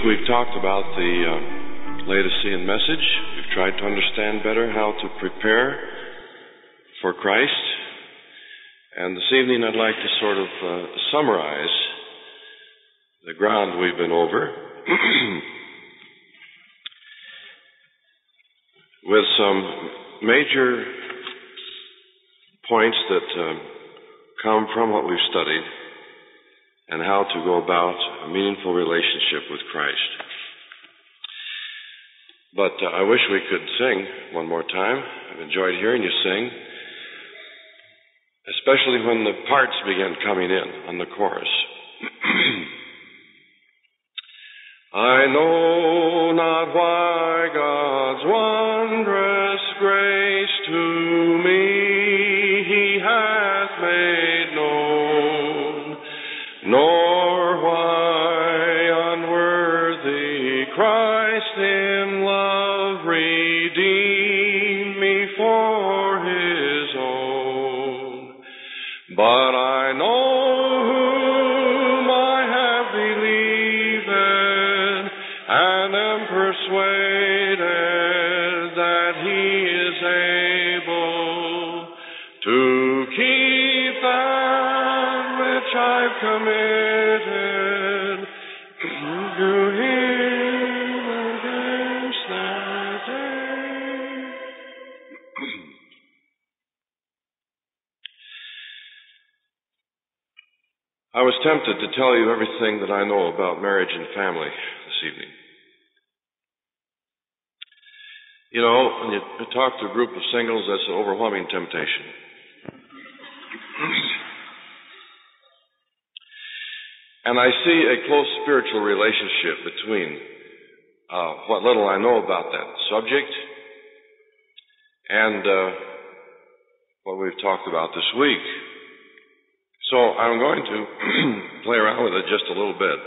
Week we've talked about the uh, Laodicean message. We've tried to understand better how to prepare for Christ. And this evening I'd like to sort of uh, summarize the ground we've been over with some major points that uh, come from what we've studied and how to go about a meaningful relationship with Christ. But uh, I wish we could sing one more time. I've enjoyed hearing you sing, especially when the parts begin coming in on the chorus. I know not why God's in love redeemed me for His own. But tempted to tell you everything that I know about marriage and family this evening. You know, when you talk to a group of singles, that's an overwhelming temptation. and I see a close spiritual relationship between uh, what little I know about that subject and uh, what we've talked about this week. So I'm going to play around with it just a little bit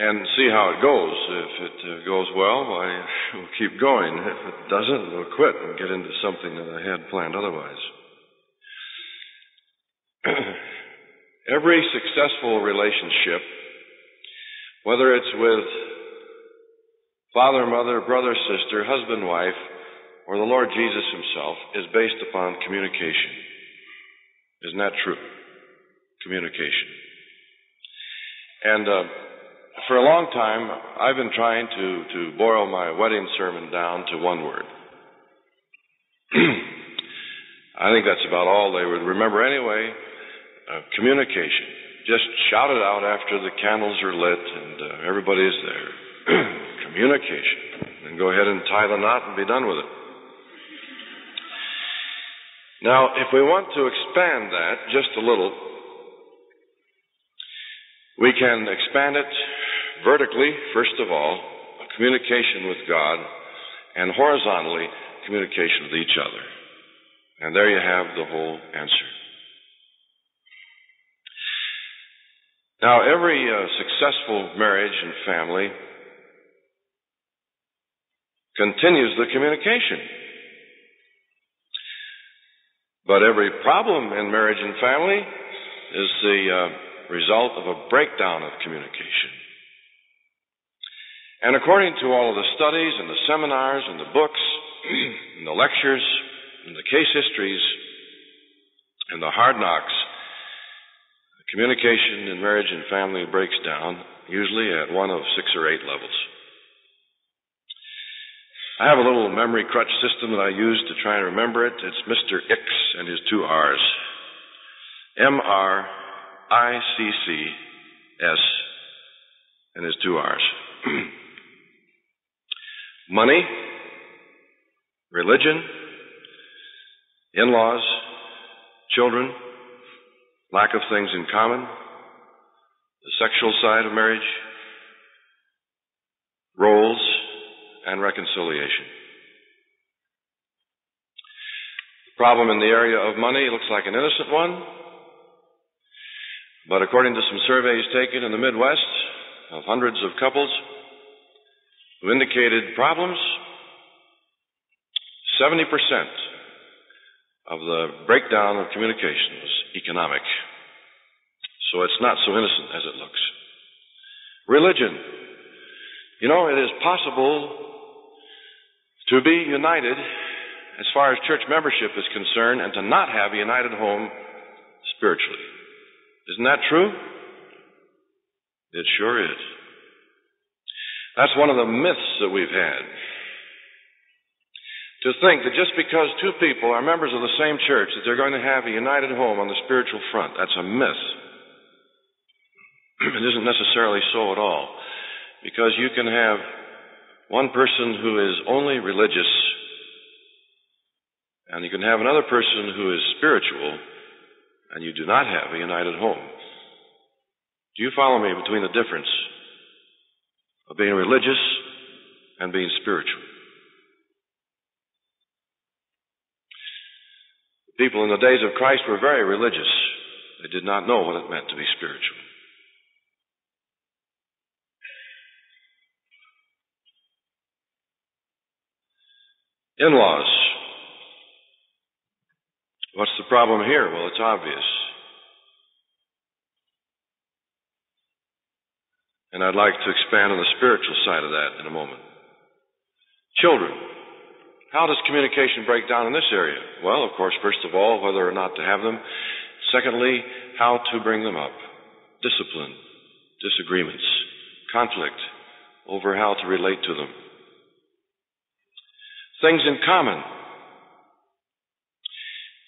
and see how it goes. If it uh, goes well, I will keep going. If it doesn't, we'll quit and get into something that I had planned otherwise. Every successful relationship, whether it's with father, mother, brother, sister, husband, wife, or the Lord Jesus himself, is based upon communication. Isn't that true? Communication. And uh, for a long time, I've been trying to, to boil my wedding sermon down to one word. I think that's about all they would remember anyway. Uh, communication. Just shout it out after the candles are lit and uh, everybody is there. communication. And go ahead and tie the knot and be done with it. Now, if we want to expand that just a little, we can expand it vertically, first of all, communication with God, and horizontally, communication with each other. And there you have the whole answer. Now, every uh, successful marriage and family continues the communication. But every problem in marriage and family is the uh, result of a breakdown of communication. And according to all of the studies and the seminars and the books and the lectures and the case histories and the hard knocks, communication in marriage and family breaks down usually at one of six or eight levels. I have a little memory crutch system that I use to try and remember it. It's Mr. X and his two R's. M R I C C S and his two R's. Money, religion, in laws, children, lack of things in common, the sexual side of marriage, roles, and reconciliation. The problem in the area of money looks like an innocent one, but according to some surveys taken in the Midwest of hundreds of couples who indicated problems, 70% of the breakdown of communication was economic. So it's not so innocent as it looks. Religion. You know, it is possible to be united as far as church membership is concerned and to not have a united home spiritually. Isn't that true? It sure is. That's one of the myths that we've had. To think that just because two people are members of the same church that they're going to have a united home on the spiritual front, that's a myth. it isn't necessarily so at all. Because you can have one person who is only religious, and you can have another person who is spiritual, and you do not have a united home. Do you follow me between the difference of being religious and being spiritual? People in the days of Christ were very religious. They did not know what it meant to be spiritual. In laws. What's the problem here? Well, it's obvious. And I'd like to expand on the spiritual side of that in a moment. Children. How does communication break down in this area? Well, of course, first of all, whether or not to have them. Secondly, how to bring them up. Discipline, disagreements, conflict over how to relate to them. Things in common.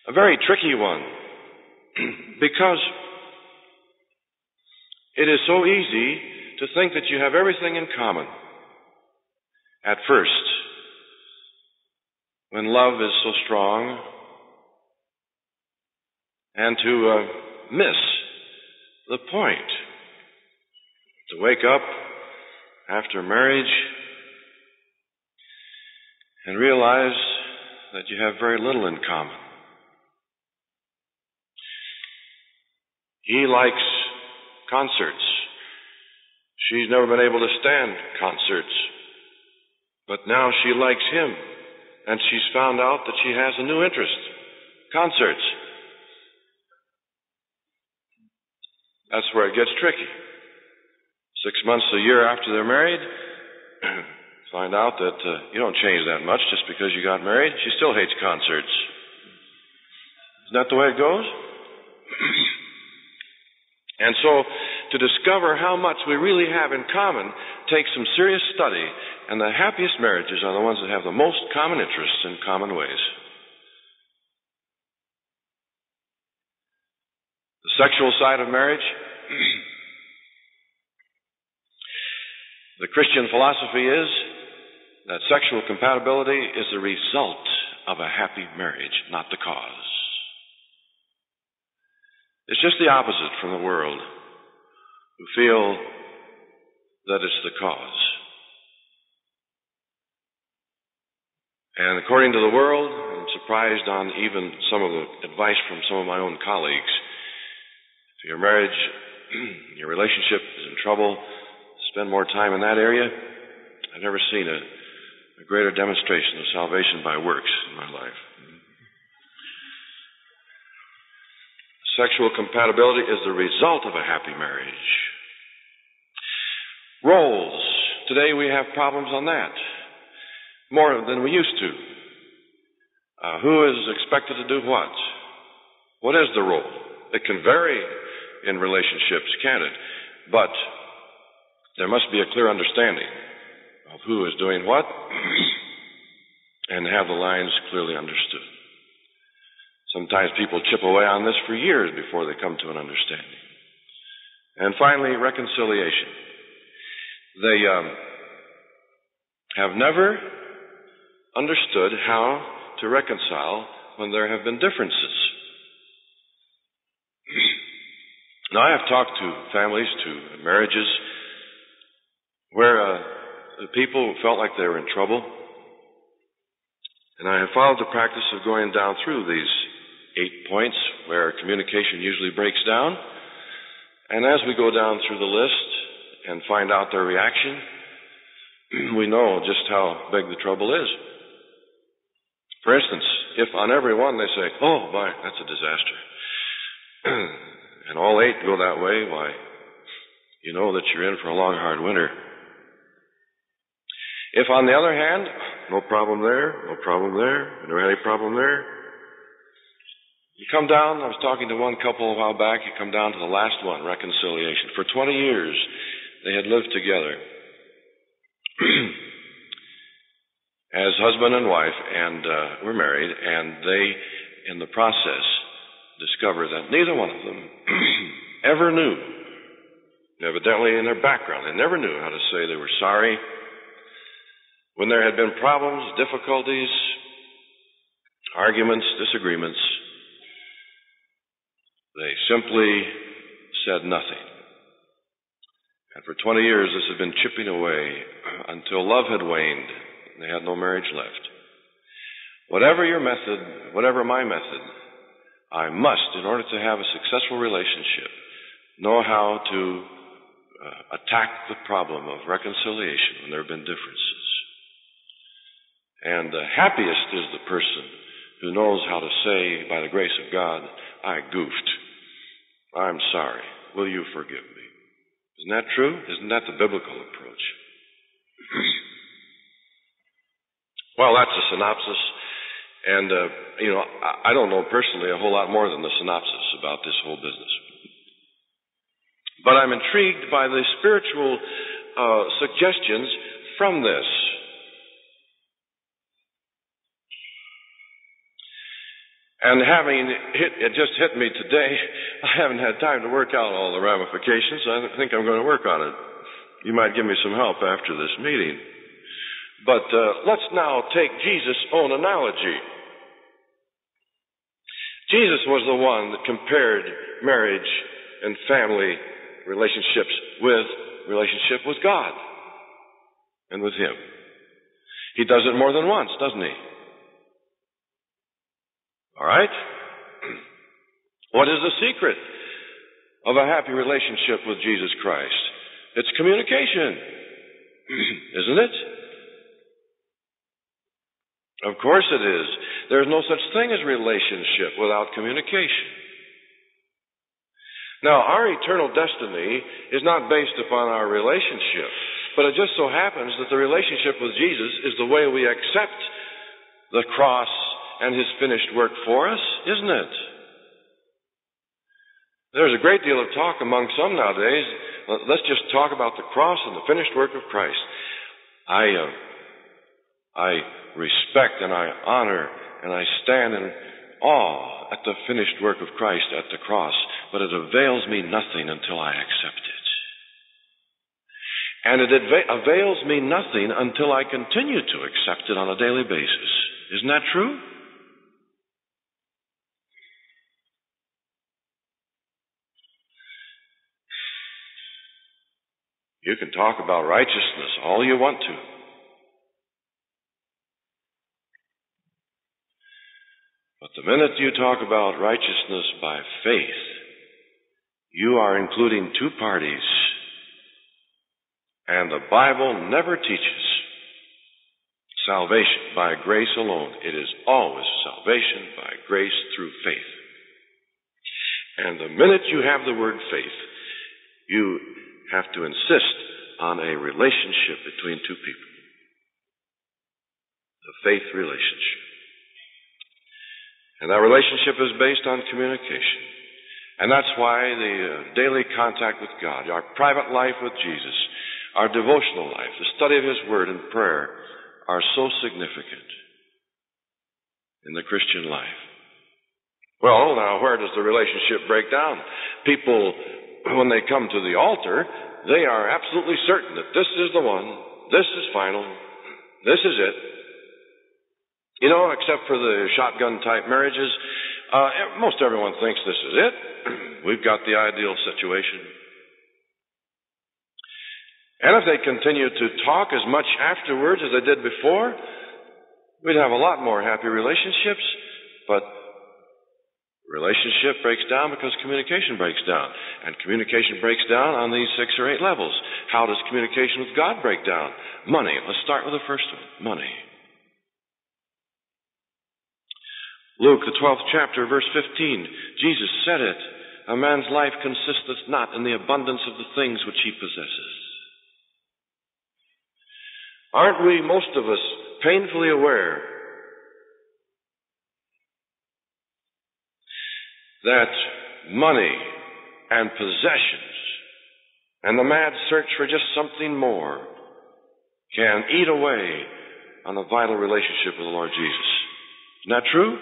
A very tricky one because it is so easy to think that you have everything in common at first when love is so strong and to uh, miss the point. To wake up after marriage and realize that you have very little in common. He likes concerts. She's never been able to stand concerts. But now she likes him. And she's found out that she has a new interest. Concerts. That's where it gets tricky. Six months, a year after they're married, find out that uh, you don't change that much just because you got married. She still hates concerts. Isn't that the way it goes? and so to discover how much we really have in common takes some serious study, and the happiest marriages are the ones that have the most common interests and common ways. The sexual side of marriage. the Christian philosophy is that sexual compatibility is the result of a happy marriage, not the cause. It's just the opposite from the world who feel that it's the cause. And according to the world, I'm surprised on even some of the advice from some of my own colleagues. If your marriage, your relationship is in trouble, spend more time in that area. I've never seen a, a greater demonstration of salvation by works in my life. Sexual compatibility is the result of a happy marriage. Roles. Today we have problems on that. More than we used to. Uh, who is expected to do what? What is the role? It can vary in relationships, can it? But there must be a clear understanding of who is doing what and have the lines clearly understood. Sometimes people chip away on this for years before they come to an understanding. And finally, reconciliation. They um, have never understood how to reconcile when there have been differences. now, I have talked to families, to marriages, where uh, the people felt like they were in trouble. And I have followed the practice of going down through these eight points where communication usually breaks down. And as we go down through the list and find out their reaction, we know just how big the trouble is. For instance, if on every one they say, oh, my, that's a disaster, and all eight go that way, why, you know that you're in for a long, hard winter. If, on the other hand, no problem there, no problem there, never had any problem there, you come down, I was talking to one couple a while back, you come down to the last one, reconciliation. For 20 years, they had lived together as husband and wife, and uh, were married, and they, in the process, discovered that neither one of them ever knew Evidently, in their background, they never knew how to say they were sorry. When there had been problems, difficulties, arguments, disagreements, they simply said nothing. And for 20 years, this had been chipping away until love had waned and they had no marriage left. Whatever your method, whatever my method, I must, in order to have a successful relationship, know how to uh, attack the problem of reconciliation when there have been differences. And the happiest is the person who knows how to say, by the grace of God, I goofed. I'm sorry. Will you forgive me? Isn't that true? Isn't that the biblical approach? well, that's a synopsis. And, uh, you know, I don't know personally a whole lot more than the synopsis about this whole business. But I'm intrigued by the spiritual uh, suggestions from this. And having hit, it just hit me today, I haven't had time to work out all the ramifications. I think I'm going to work on it. You might give me some help after this meeting. But uh, let's now take Jesus' own analogy. Jesus was the one that compared marriage and family relationships with relationship with God and with Him. He does it more than once, doesn't he? All right? What is the secret of a happy relationship with Jesus Christ? It's communication, isn't it? Of course it is. There's no such thing as relationship without communication. Now, our eternal destiny is not based upon our relationship, but it just so happens that the relationship with Jesus is the way we accept the cross and his finished work for us, isn't it? There's a great deal of talk among some nowadays. Let's just talk about the cross and the finished work of Christ. I, uh, I respect and I honor and I stand in awe at the finished work of Christ at the cross but it avails me nothing until I accept it. And it avails me nothing until I continue to accept it on a daily basis. Isn't that true? You can talk about righteousness all you want to. But the minute you talk about righteousness by faith, you are including two parties. And the Bible never teaches salvation by grace alone. It is always salvation by grace through faith. And the minute you have the word faith, you have to insist on a relationship between two people. a faith relationship. And that relationship is based on communication. And that's why the uh, daily contact with God, our private life with Jesus, our devotional life, the study of His Word and prayer are so significant in the Christian life. Well, now where does the relationship break down? People, when they come to the altar, they are absolutely certain that this is the one, this is final, this is it. You know, except for the shotgun type marriages, uh, most everyone thinks this is it. We've got the ideal situation. And if they continue to talk as much afterwards as they did before, we'd have a lot more happy relationships, but relationship breaks down because communication breaks down. And communication breaks down on these six or eight levels. How does communication with God break down? Money. Let's start with the first one. Money. Luke, the 12th chapter, verse 15. Jesus said it. a man's life consisteth not in the abundance of the things which he possesses. Aren't we, most of us, painfully aware that money and possessions and the mad search for just something more can eat away on a vital relationship with the Lord Jesus. Isn't that true?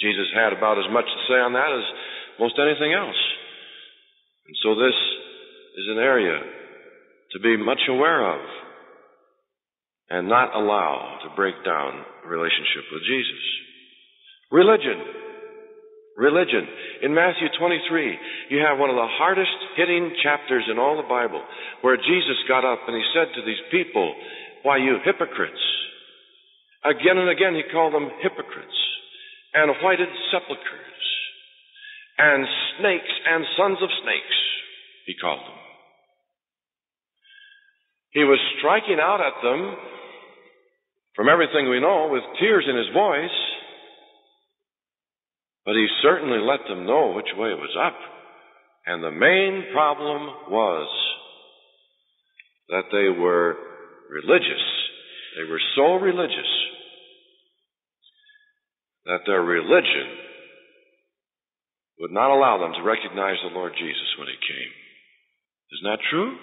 Jesus had about as much to say on that as most anything else. And so this is an area to be much aware of and not allow to break down a relationship with Jesus. Religion. Religion. In Matthew 23, you have one of the hardest hitting chapters in all the Bible where Jesus got up and he said to these people, Why, you hypocrites. Again and again he called them hypocrites and whited sepulchres and snakes and sons of snakes, he called them. He was striking out at them, from everything we know, with tears in his voice, but he certainly let them know which way it was up. And the main problem was that they were religious. They were so religious that their religion would not allow them to recognize the Lord Jesus when he came. Isn't that true?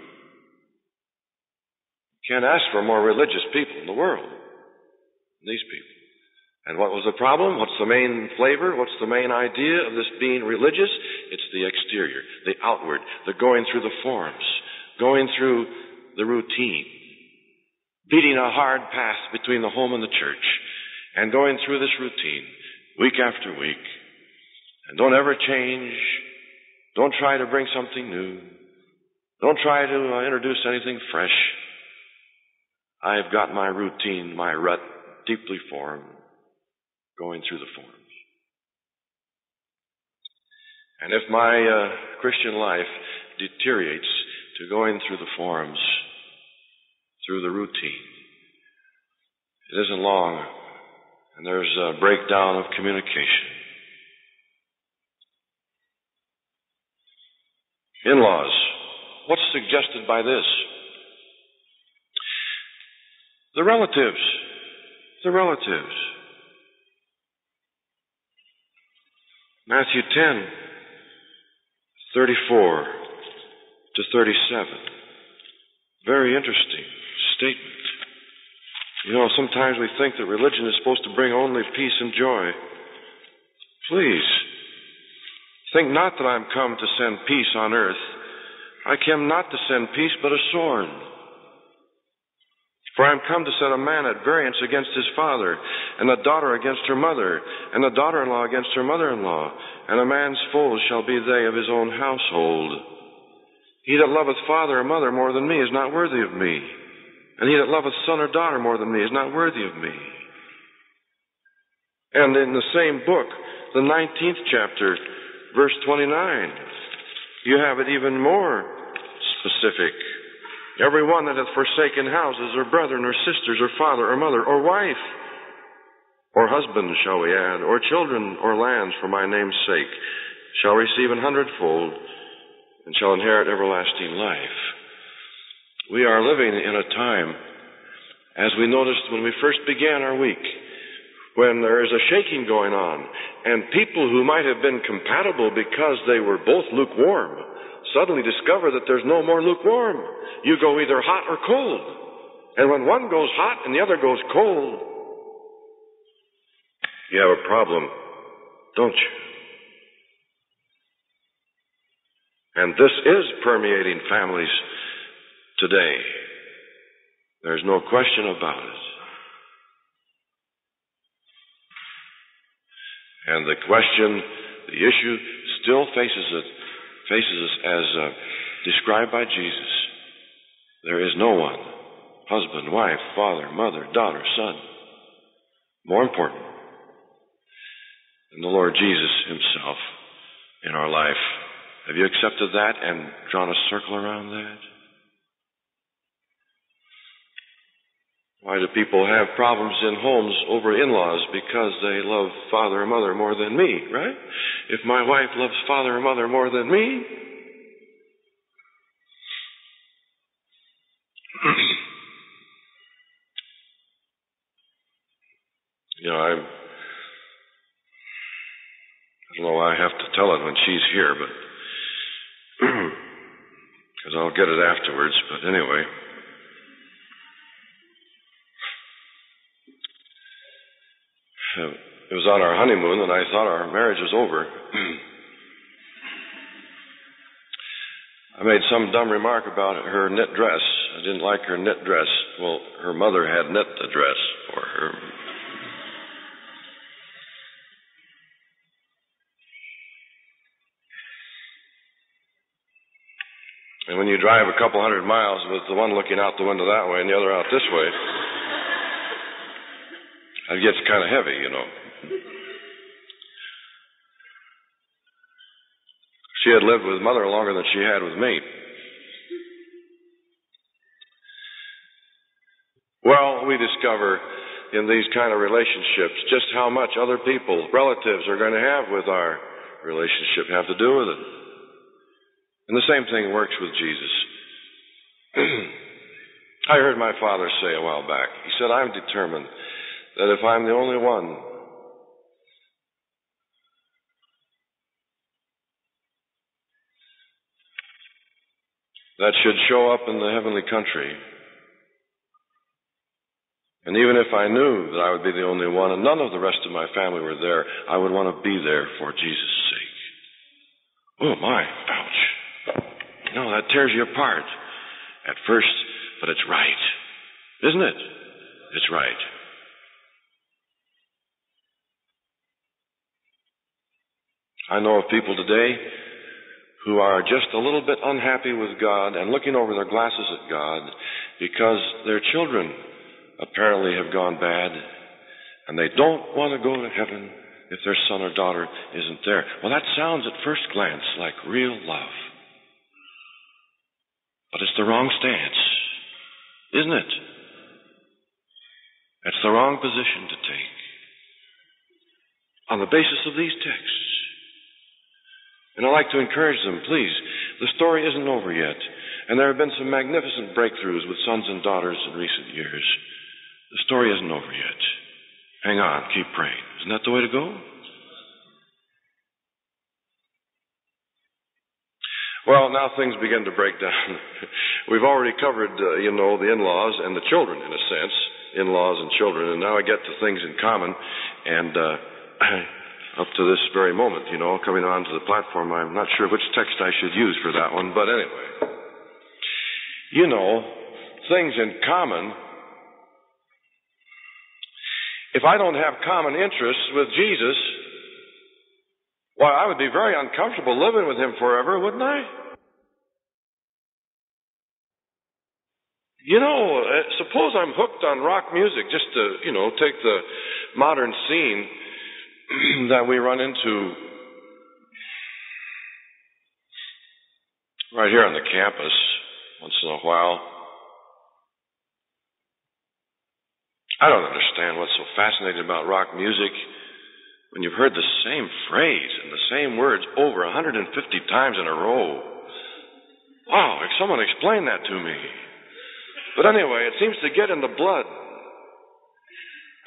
Can't ask for more religious people in the world than these people. And what was the problem? What's the main flavor? What's the main idea of this being religious? It's the exterior, the outward, the going through the forms, going through the routine, beating a hard path between the home and the church, and going through this routine week after week. And don't ever change. Don't try to bring something new. Don't try to uh, introduce anything fresh. I've got my routine, my rut deeply formed, going through the forms. And if my uh, Christian life deteriorates to going through the forms, through the routine, it isn't long, and there's a breakdown of communication. In laws. What's suggested by this? The relatives. The relatives. Matthew 10, 34 to 37. Very interesting statement. You know, sometimes we think that religion is supposed to bring only peace and joy. Please, think not that I'm come to send peace on earth. I came not to send peace, but a sword. For I am come to set a man at variance against his father, and a daughter against her mother, and a daughter in law against her mother in law, and a man's foes shall be they of his own household. He that loveth father or mother more than me is not worthy of me, and he that loveth son or daughter more than me is not worthy of me. And in the same book, the 19th chapter, verse 29, you have it even more specific. Every one that hath forsaken houses, or brethren, or sisters, or father, or mother, or wife, or husbands shall we add, or children, or lands for my name's sake, shall receive an hundredfold, and shall inherit everlasting life. We are living in a time, as we noticed when we first began our week, when there is a shaking going on, and people who might have been compatible because they were both lukewarm suddenly discover that there's no more lukewarm. You go either hot or cold. And when one goes hot and the other goes cold, you have a problem, don't you? And this is permeating families today. There's no question about it. And the question, the issue still faces it faces us as uh, described by Jesus. There is no one, husband, wife, father, mother, daughter, son, more important than the Lord Jesus Himself in our life. Have you accepted that and drawn a circle around that? Why do people have problems in homes over in-laws? Because they love father and mother more than me, right? If my wife loves father and mother more than me, you know, I, Why I have to tell it when she's here, but because I'll get it afterwards. But anyway. It was on our honeymoon, and I thought our marriage was over. I made some dumb remark about her knit dress. I didn't like her knit dress. Well, her mother had knit the dress drive a couple hundred miles with the one looking out the window that way and the other out this way, it gets kind of heavy, you know. She had lived with mother longer than she had with me. Well, we discover in these kind of relationships just how much other people, relatives, are going to have with our relationship, have to do with it. And the same thing works with Jesus. I heard my father say a while back, he said, I'm determined that if I'm the only one that should show up in the heavenly country, and even if I knew that I would be the only one and none of the rest of my family were there, I would want to be there for Jesus' sake. Oh my, ouch. No, that tears you apart at first, but it's right. Isn't it? It's right. I know of people today who are just a little bit unhappy with God and looking over their glasses at God because their children apparently have gone bad and they don't want to go to heaven if their son or daughter isn't there. Well, that sounds at first glance like real love. But it's the wrong stance, isn't it? It's the wrong position to take on the basis of these texts. And I'd like to encourage them, please, the story isn't over yet. And there have been some magnificent breakthroughs with sons and daughters in recent years. The story isn't over yet. Hang on, keep praying. Isn't that the way to go? Well, now things begin to break down. We've already covered, uh, you know, the in-laws and the children, in a sense, in-laws and children, and now I get to things in common. And uh, up to this very moment, you know, coming onto the platform, I'm not sure which text I should use for that one, but anyway, you know, things in common. If I don't have common interests with Jesus, why, I would be very uncomfortable living with him forever, wouldn't I? You know, uh, suppose I'm hooked on rock music, just to, you know, take the modern scene that we run into right here on the campus once in a while. I don't understand what's so fascinating about rock music when you've heard the same phrase and the same words over 150 times in a row. Wow, if someone explain that to me. But anyway, it seems to get in the blood.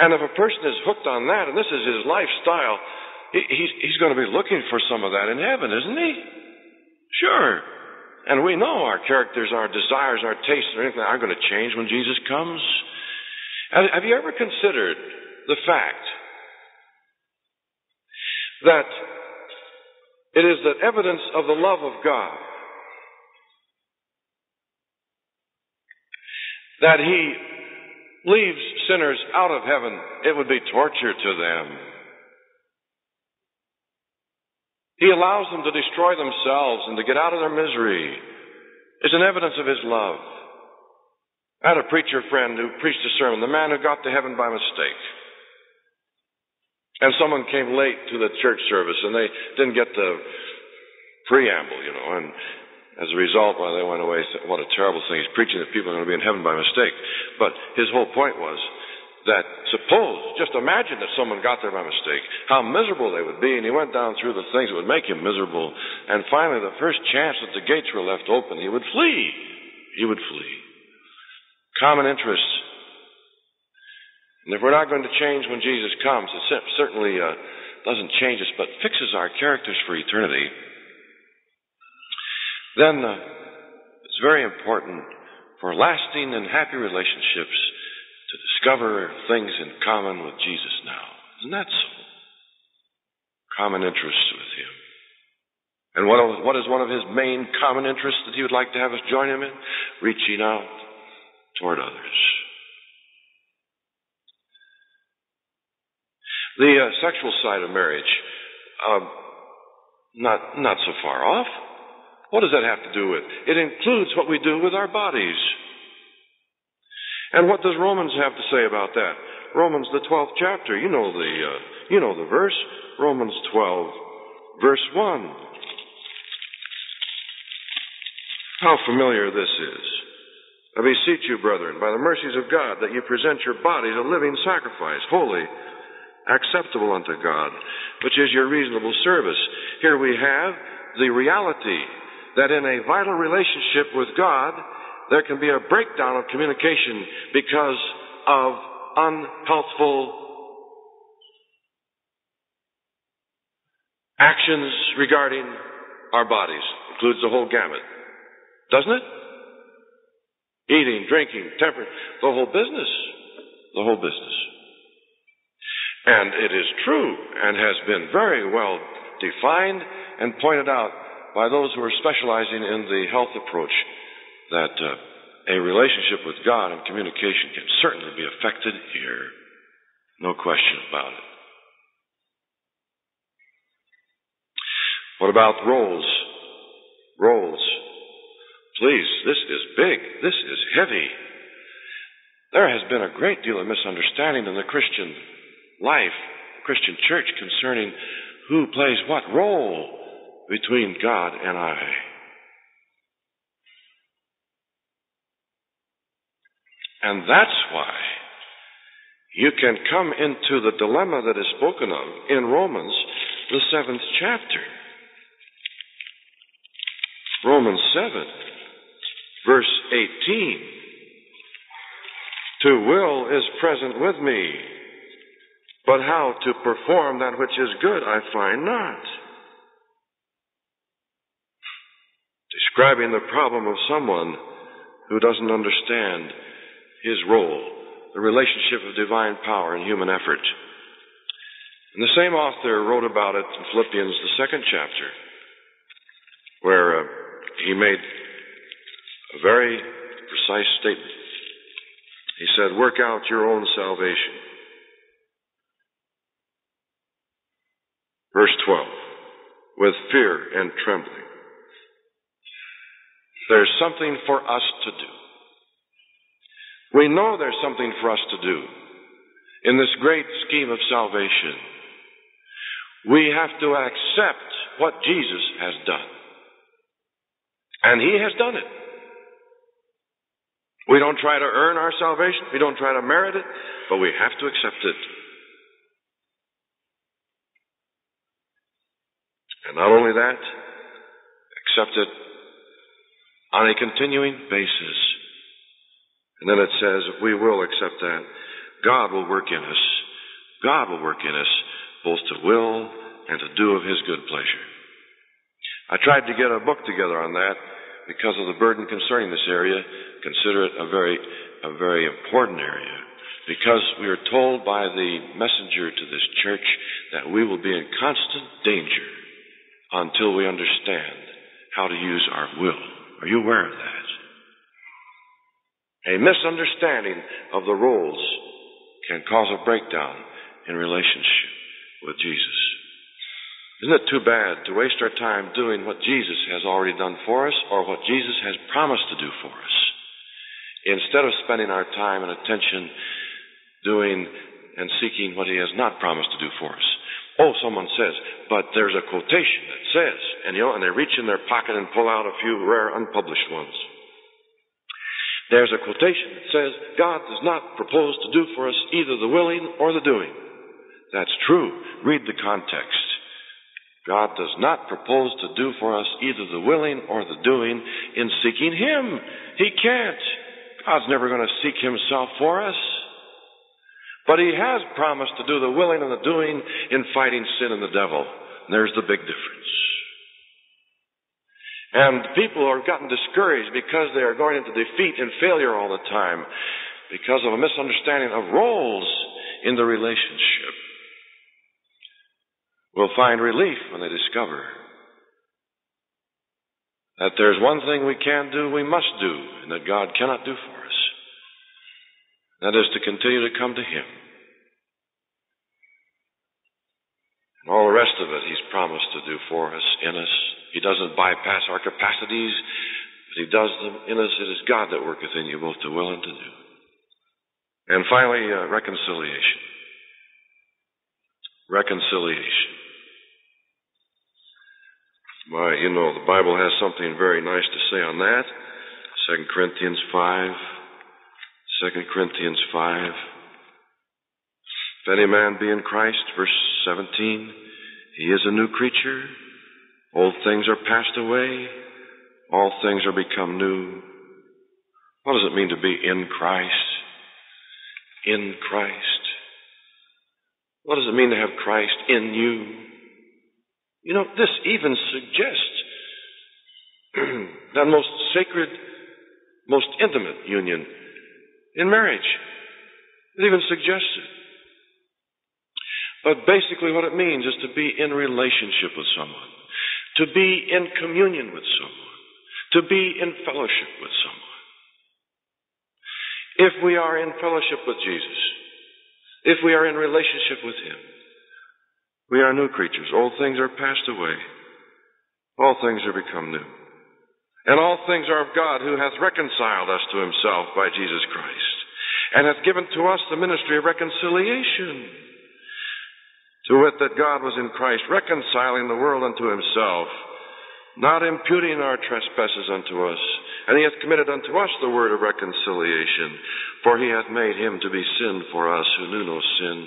And if a person is hooked on that, and this is his lifestyle, he, he's, he's going to be looking for some of that in heaven, isn't he? Sure. And we know our characters, our desires, our tastes, or anything aren't going to change when Jesus comes. Have you ever considered the fact that it is the evidence of the love of God that he leaves sinners out of heaven, it would be torture to them. He allows them to destroy themselves and to get out of their misery. It's an evidence of his love. I had a preacher friend who preached a sermon, the man who got to heaven by mistake. And someone came late to the church service and they didn't get the preamble, you know, and as a result, while they went away, what a terrible terrible thing. He's preaching that people are going to be in heaven by mistake. But his whole point was that suppose, just imagine that someone got there by mistake, how miserable they would be. And he went down through the things that would make him miserable. And finally, the first chance that the gates were left open, he would flee. He would flee. Common interests. And if we're not going to change when Jesus comes, it certainly uh, doesn't change us, but fixes our characters for eternity. Then uh, it's very important for lasting and happy relationships to discover things in common with Jesus now. Isn't that so? Common interests with Him. And what, what is one of His main common interests that He would like to have us join Him in? Reaching out toward others. The uh, sexual side of marriage, uh, not not so far off. What does that have to do with? It includes what we do with our bodies. And what does Romans have to say about that? Romans the 12th chapter. You know the uh, you know the verse. Romans 12 verse 1. How familiar this is. I beseech you, brethren, by the mercies of God, that you present your bodies a living sacrifice, holy, acceptable unto God, which is your reasonable service. Here we have the reality that in a vital relationship with God, there can be a breakdown of communication because of unhealthful actions regarding our bodies. Includes the whole gamut. Doesn't it? Eating, drinking, temperance, the whole business. The whole business. And it is true and has been very well defined and pointed out by those who are specializing in the health approach that uh, a relationship with God and communication can certainly be affected here. No question about it. What about roles? Roles. Please, this is big. This is heavy. There has been a great deal of misunderstanding in the Christian life, Christian church, concerning who plays what role between God and I. And that's why you can come into the dilemma that is spoken of in Romans, the seventh chapter. Romans 7, verse 18. To will is present with me, but how to perform that which is good I find not. describing the problem of someone who doesn't understand his role, the relationship of divine power and human effort. And the same author wrote about it in Philippians, the second chapter, where uh, he made a very precise statement. He said, Work out your own salvation. Verse 12, with fear and trembling. There's something for us to do. We know there's something for us to do in this great scheme of salvation. We have to accept what Jesus has done. And He has done it. We don't try to earn our salvation. We don't try to merit it, but we have to accept it. And not only that, accept it on a continuing basis. And then it says, if we will accept that, God will work in us. God will work in us both to will and to do of His good pleasure. I tried to get a book together on that because of the burden concerning this area. Consider it a very, a very important area. Because we are told by the messenger to this church that we will be in constant danger until we understand how to use our will. Are you aware of that? A misunderstanding of the roles can cause a breakdown in relationship with Jesus. Isn't it too bad to waste our time doing what Jesus has already done for us or what Jesus has promised to do for us instead of spending our time and attention doing and seeking what he has not promised to do for us? Oh, someone says, but there's a quotation that says, and you know, and they reach in their pocket and pull out a few rare unpublished ones. There's a quotation that says, God does not propose to do for us either the willing or the doing. That's true. Read the context. God does not propose to do for us either the willing or the doing in seeking Him. He can't. God's never going to seek Himself for us. But He has promised to do the willing and the doing in fighting sin and the devil. And there's the big difference. And people who have gotten discouraged because they are going into defeat and failure all the time because of a misunderstanding of roles in the relationship. Will find relief when they discover that there's one thing we can do, we must do, and that God cannot do for us. That is to continue to come to Him. And all the rest of it He's promised to do for us, in us, he doesn't bypass our capacities, but He does them in us. It is God that worketh in you both to will and to do. And finally, uh, reconciliation. Reconciliation. Why, you know, the Bible has something very nice to say on that. 2 Corinthians 5. 2 Corinthians 5. If any man be in Christ, verse 17, he is a new creature. Old things are passed away. All things are become new. What does it mean to be in Christ? In Christ. What does it mean to have Christ in you? You know, this even suggests that most sacred, most intimate union in marriage. It even suggests it. But basically what it means is to be in relationship with someone to be in communion with someone, to be in fellowship with someone. If we are in fellowship with Jesus, if we are in relationship with Him, we are new creatures. Old things are passed away. All things are become new. And all things are of God who hath reconciled us to himself by Jesus Christ and hath given to us the ministry of reconciliation to wit, that God was in Christ reconciling the world unto himself, not imputing our trespasses unto us. And he hath committed unto us the word of reconciliation, for he hath made him to be sin for us who knew no sin,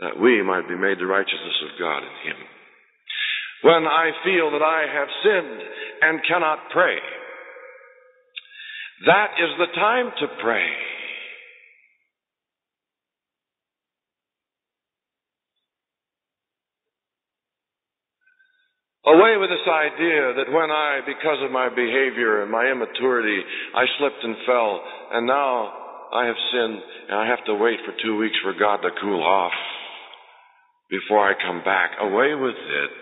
that we might be made the righteousness of God in him. When I feel that I have sinned and cannot pray, that is the time to pray. Away with this idea that when I, because of my behavior and my immaturity, I slipped and fell, and now I have sinned, and I have to wait for two weeks for God to cool off before I come back. Away with it.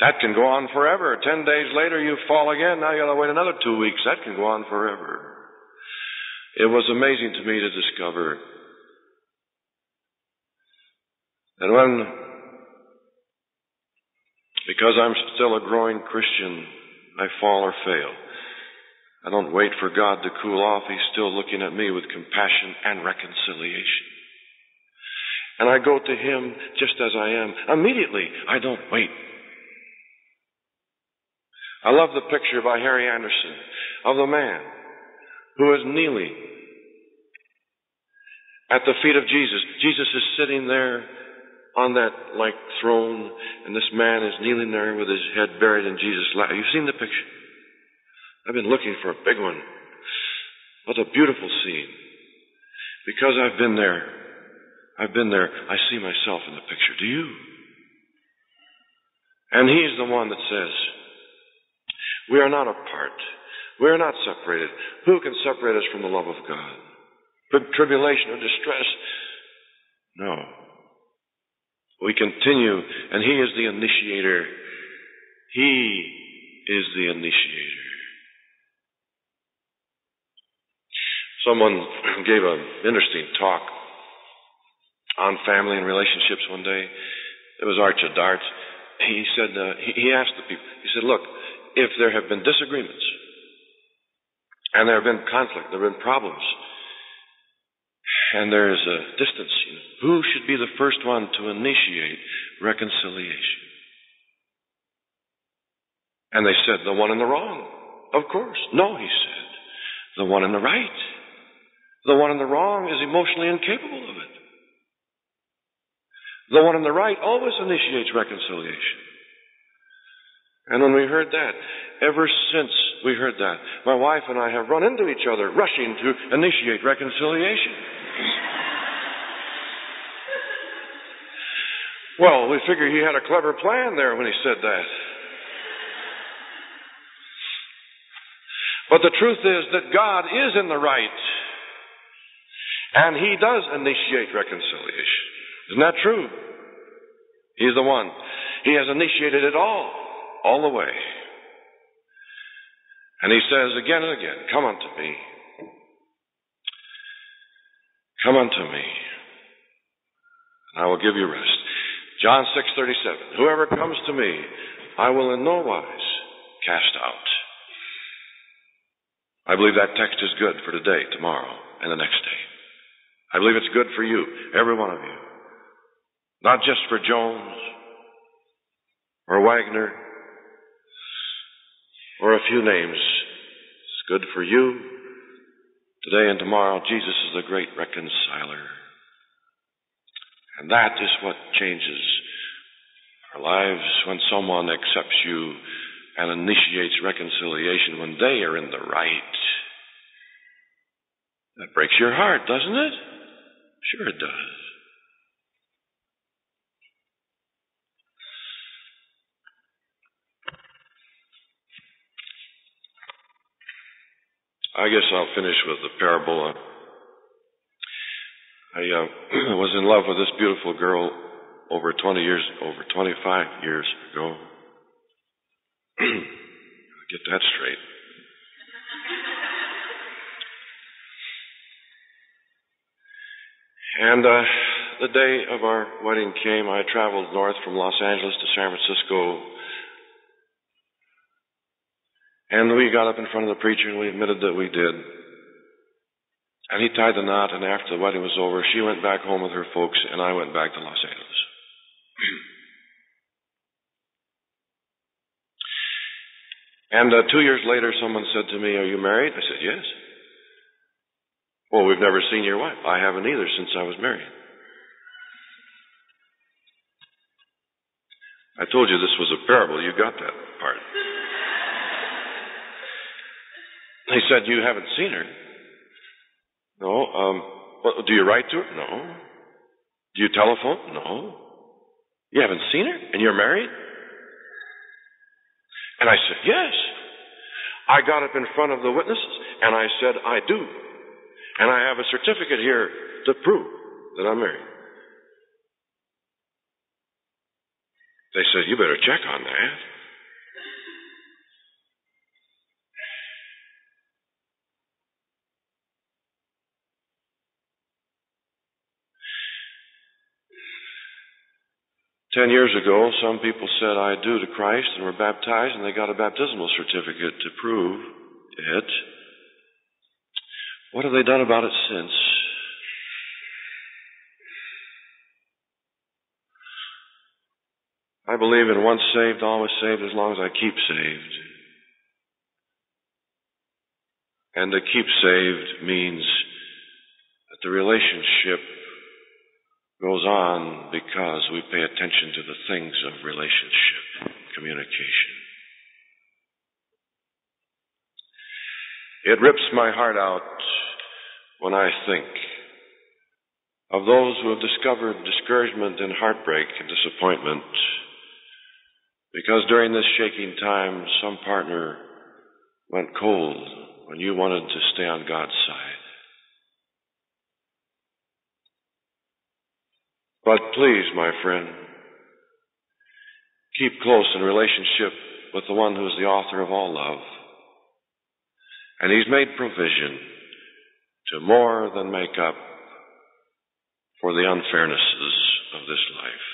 That can go on forever. Ten days later, you fall again. Now you gotta wait another two weeks. That can go on forever. It was amazing to me to discover that when because I'm still a growing Christian, I fall or fail. I don't wait for God to cool off. He's still looking at me with compassion and reconciliation. And I go to Him just as I am. Immediately, I don't wait. I love the picture by Harry Anderson of the man who is kneeling at the feet of Jesus. Jesus is sitting there on that like throne, and this man is kneeling there with his head buried in Jesus' lap. You've seen the picture. I've been looking for a big one. What a beautiful scene. Because I've been there, I've been there, I see myself in the picture. Do you? And he's the one that says, we are not apart. We are not separated. Who can separate us from the love of God? Tribulation or distress? No. We continue, and He is the initiator. He is the initiator. Someone gave an interesting talk on family and relationships one day. It was Archie Darts. He said, uh, he asked the people, he said, look, if there have been disagreements, and there have been conflict, there have been problems, and there is a distance. Who should be the first one to initiate reconciliation? And they said, the one in the wrong. Of course. No, he said. The one in the right. The one in the wrong is emotionally incapable of it. The one in the right always initiates reconciliation. And when we heard that, ever since we heard that, my wife and I have run into each other, rushing to initiate reconciliation. well, we figure he had a clever plan there when he said that. But the truth is that God is in the right. And He does initiate reconciliation. Isn't that true? He's the one. He has initiated it all, all the way. And He says again and again, Come unto me. Come unto me. And I will give you rest. John 6:37 Whoever comes to me I will in no wise cast out. I believe that text is good for today, tomorrow, and the next day. I believe it's good for you, every one of you. Not just for Jones or Waggoner or a few names. It's good for you. Today and tomorrow, Jesus is the great reconciler. And that is what changes our lives when someone accepts you and initiates reconciliation when they are in the right. That breaks your heart, doesn't it? Sure it does. I guess I'll finish with the parable. I uh, was in love with this beautiful girl over 20 years, over 25 years ago. Get that straight. And uh, the day of our wedding came. I traveled north from Los Angeles to San Francisco. And we got up in front of the preacher and we admitted that we did. And he tied the knot, and after the wedding was over, she went back home with her folks, and I went back to Los Angeles. and uh, two years later, someone said to me, Are you married? I said, Yes. Well, we've never seen your wife. I haven't either since I was married. I told you this was a parable. You got that part. He said, You haven't seen her. No. Um, well, do you write to her? No. Do you telephone? No. You haven't seen her? And you're married? And I said, Yes. I got up in front of the witnesses and I said, I do. And I have a certificate here to prove that I'm married. They said, You better check on that. Ten years ago, some people said, I do to Christ and were baptized, and they got a baptismal certificate to prove it. What have they done about it since? I believe in once saved, always saved as long as I keep saved. And to keep saved means that the relationship goes on because we pay attention to the things of relationship, communication. It rips my heart out when I think of those who have discovered discouragement and heartbreak and disappointment because during this shaking time some partner went cold when you wanted to stay on God's side. But please, my friend, keep close in relationship with the one who's the author of all love. And he's made provision to more than make up for the unfairnesses of this life.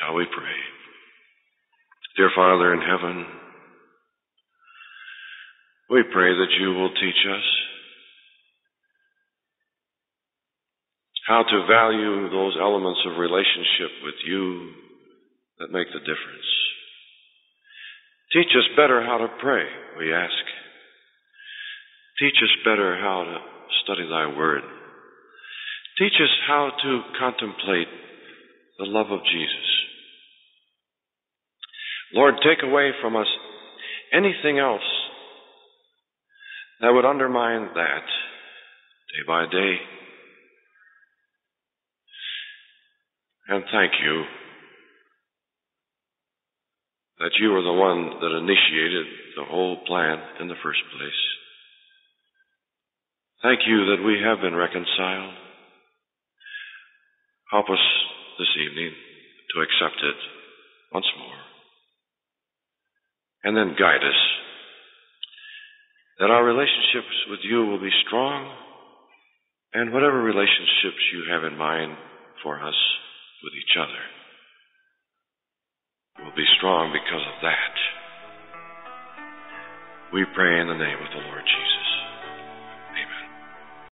Shall we pray? Dear Father in heaven, we pray that you will teach us how to value those elements of relationship with you that make the difference. Teach us better how to pray, we ask. Teach us better how to study thy word. Teach us how to contemplate the love of Jesus. Lord, take away from us anything else that would undermine that day by day. And thank you that you are the one that initiated the whole plan in the first place. Thank you that we have been reconciled. Help us this evening to accept it once more. And then guide us that our relationships with you will be strong and whatever relationships you have in mind for us with each other we'll be strong because of that. We pray in the name of the Lord Jesus.